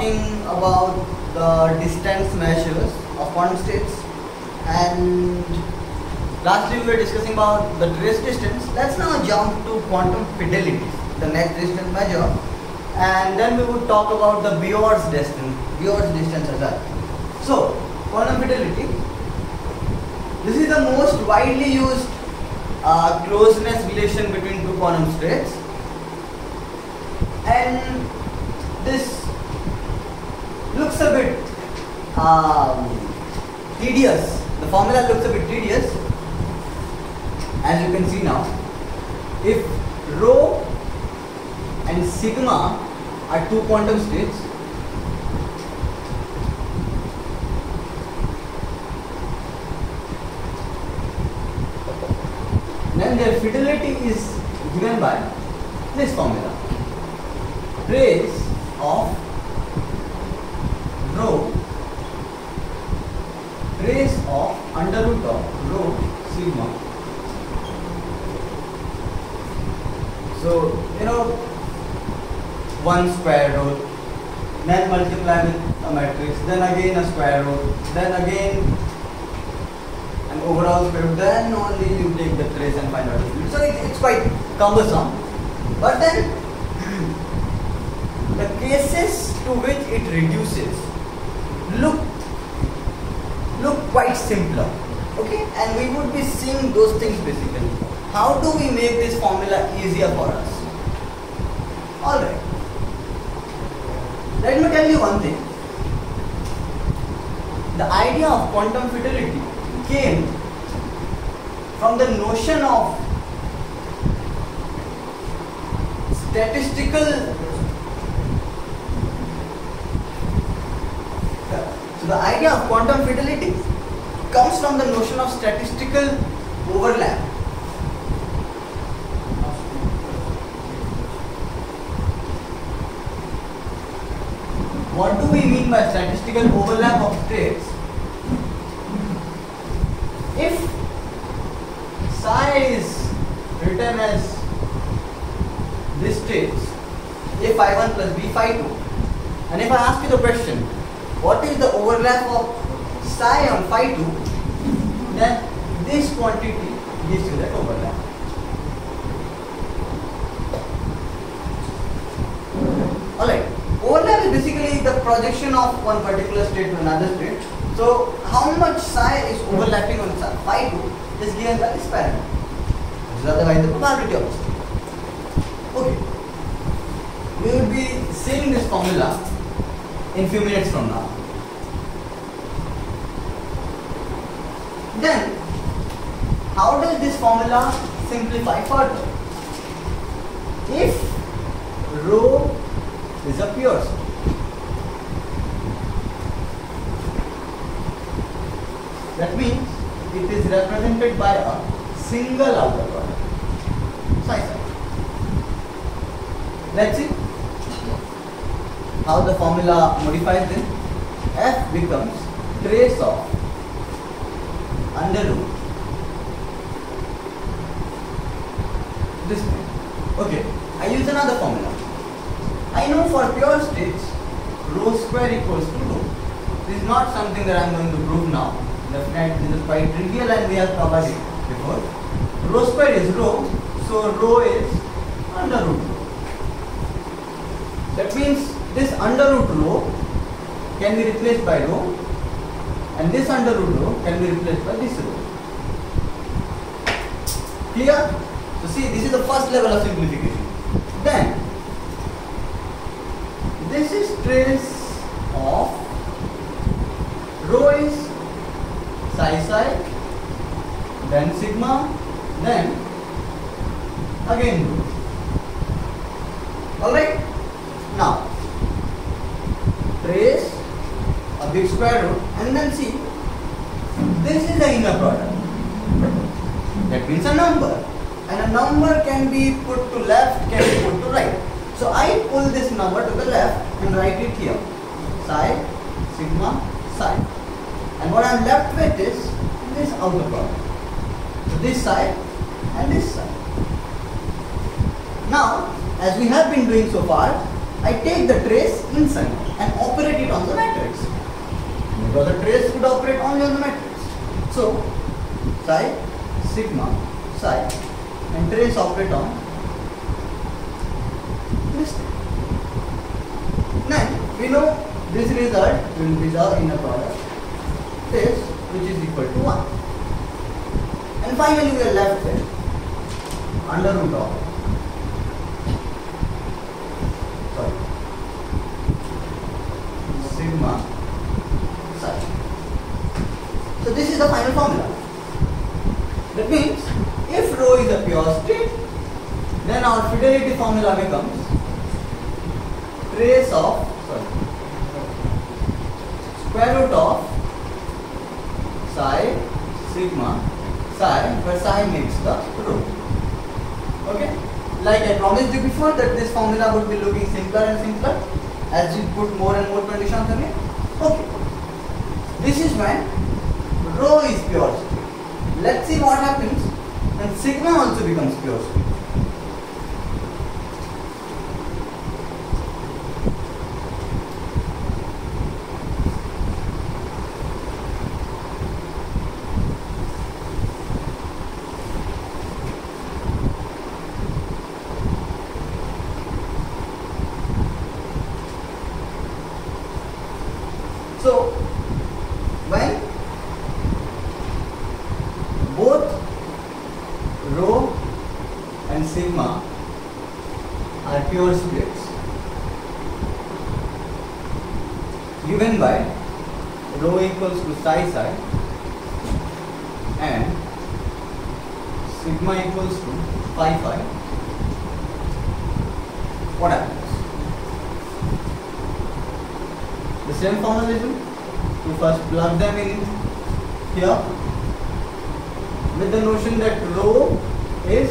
talking about the distance measures of quantum states and lastly we were discussing about the trace distance. Let's now jump to quantum fidelity, the next distance measure and then we would talk about the Bures distance, Bures distance as well. So, quantum fidelity, this is the most widely used uh, closeness relation between two quantum states and this looks a bit um, tedious. The formula looks a bit tedious as you can see now. If rho and sigma are two quantum states, then their fidelity is given by this formula trace of rho trace of under root of rho sigma. So you know one square root then multiply with a matrix then again a square root then again an overall square root then only you take the trace and find out the field so it, it's quite cumbersome. But then the cases to which it reduces look look quite simpler okay? And we would be seeing those things basically. How do we make this formula easier for us? All right. Let me tell you one thing. The idea of quantum fidelity came from the notion of statistical so the idea of quantum fidelity comes from the notion of statistical overlap. What do we mean by statistical overlap of states if psi is written as this states a phi 1 plus b phi 2 and if I ask you the question what is the overlap of psi on phi 2 then this quantity gives you that overlap. Alright. Overlap is basically the projection of one particular state to another state. So how much psi is overlapping on psi phi 2 is given by this parameter. This is otherwise the probability of the state okay. We will be seeing this formula in few minutes from now. Then how does this formula simplify further? If rho state that means it is represented by a single outer product let's see how the formula modifies this. F becomes trace of under root this thing. Okay, I use another formula. I know for pure states rho square equals to rho. This is not something that I am going to prove now. Definitely this is quite trivial and we have covered it before. Rho square is rho, so rho is under root. That means this under root rho can be replaced by rho and this under root rho can be replaced by this rho. Clear? So see this is the first level of simplification. Then this is trace of rho is psi psi then sigma then again rho. Alright? Trace a big square root and then see this is the inner product. That means a number. And a number can be put to left can be put to right. So I pull this number to the left and write it here. Psi sigma psi. And what I am left with is this outer product. So this side and this side now as we have been doing so far I take the trace inside and operate it on the matrix. Because the trace would operate only on the matrix. So, psi, sigma, psi, and trace operate on this. Then, we know this result will be the inner product, this which is equal to 1. And finally, we are left with under root of sorry sigma psi. So this is the final formula. That means if rho is a pure state, then our fidelity formula becomes trace of sorry square root of psi sigma psi where psi makes the rho. Okay? Like I promised you before that this formula would be looking simpler and simpler as you put more and more conditions on it. Okay. This is when rho is pure. Let's see what happens when sigma also becomes pure So, when both rho and sigma are pure splits. Given by rho equals to psi psi and sigma equals to phi phi, what happens? the same formalism. To first plug them in here with the notion that rho is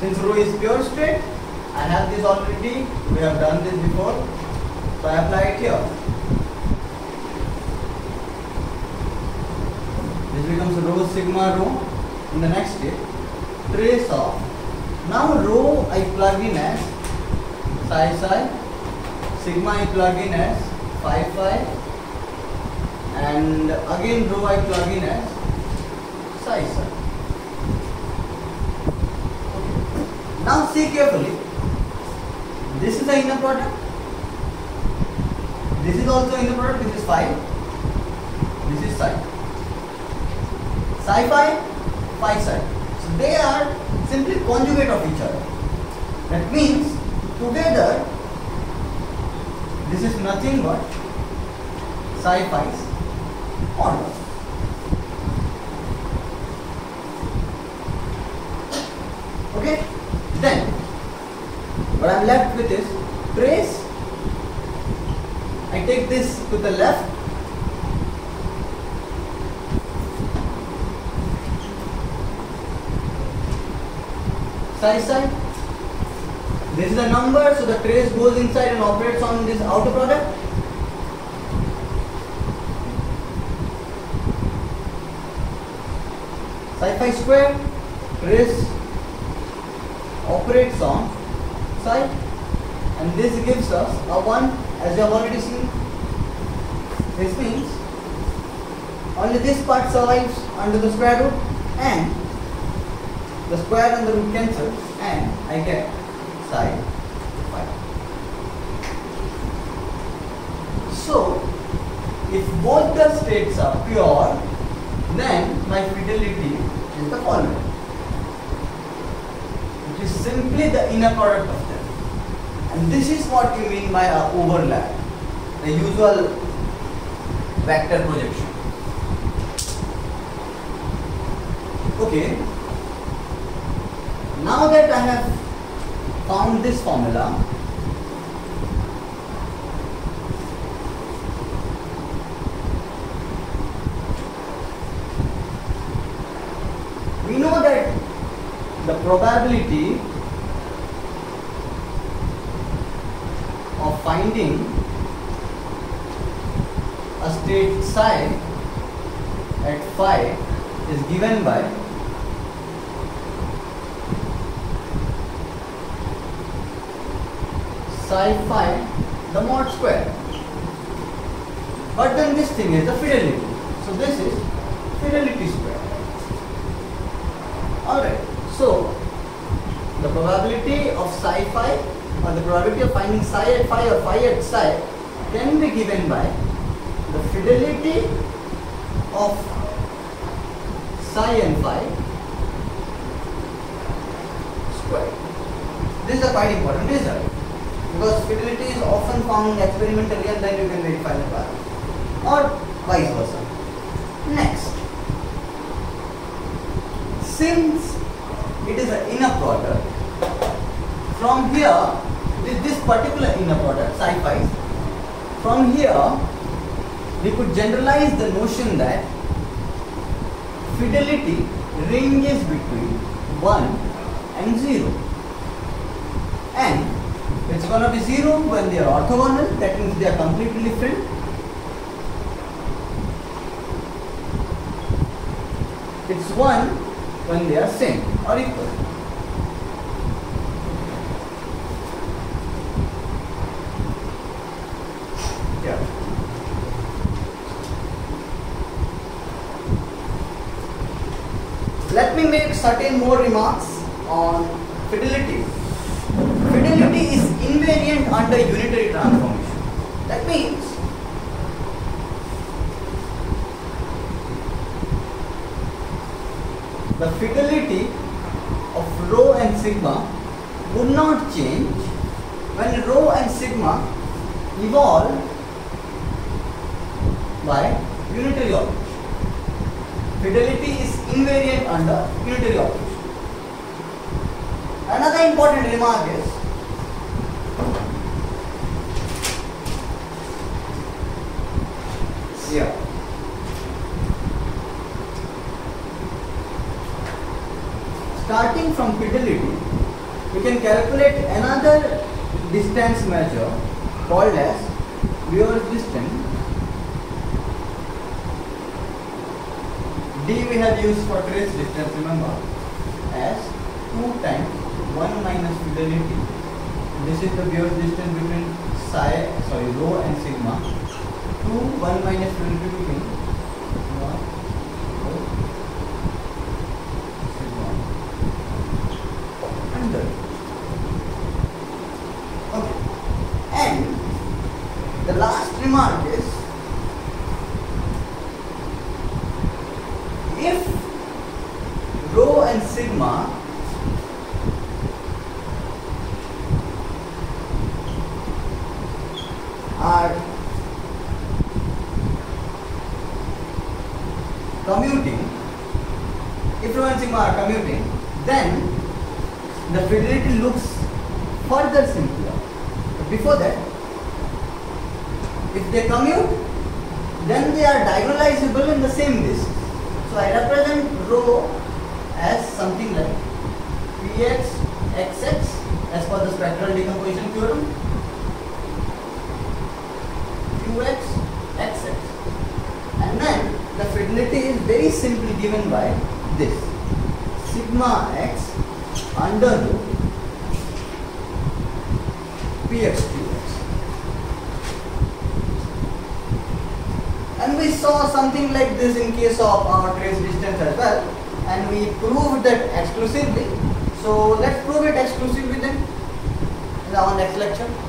since rho is pure state I have this already we have done this before so I apply it here. This becomes rho sigma rho in the next step trace of. Now rho I plug in as psi psi sigma I plug in as phi phi and again rho I plug in as psi psi. Now see carefully. This is the inner product. This is also inner product. This is phi. This is psi. Psi phi, phi psi. So they are simply conjugate of each other. That means together this is nothing but phi's modulus. Okay? Then, what I'm left with is trace. I take this to the left. Psi psi. This is a number, so the trace goes inside and operates on this outer product. Psi square trace operates on psi and this gives us a 1 as you have already seen. This means only this part survives under the square root and the square and the root cancel and I get psi phi. So, if both the states are pure, then my fidelity is the following, which is simply the inner product of them. And this is what you mean by a overlap, the usual vector projection. Okay, now that I have found this formula, we know that the probability of finding a state psi at phi is given by psi phi the mod square. But then this thing is the fidelity. So this is fidelity square. Alright, so the probability of psi phi or the probability of finding psi at phi or phi at psi can be given by the fidelity of psi and phi square. This is a quite important result because fidelity is often found experimentally and then you can verify the value or vice versa. Next, since it is an inner product, from here, this particular inner product, psi phi, from here, we could generalize the notion that fidelity ranges between 1 and 0. And it's going to be 0 when they are orthogonal, that means they are completely different. It's 1 when they are same or equal. Yeah. Let me make certain more remarks on fidelity. Fidelity is invariant under unitary transformation. That means the fidelity of rho and sigma would not change when rho and sigma evolve by unitary operation. Fidelity is invariant under unitary operation. Another important remark is here. Starting from fidelity, we can calculate another distance measure called as Bures distance. D we have used for trace distance, remember, as 2 times 1 minus fidelity. This is the Bures distance between psi, sorry, rho and sigma. 2, 1 minus fidelity between 1, rho, sigma, under. Okay. And the remark is if rho and sigma are commuting, if rho and sigma are commuting, then the fidelity looks further simpler. But before that, if they commute, then they are diagonalizable in the same basis. So I represent rho as something like px xx as per the spectral decomposition theorem, qx xx, and then the fidelity is very simply given by this sigma x under root px qx. And we saw something like this in case of our trace distance as well, and we proved that exclusively. So let's prove it exclusively then in our next lecture.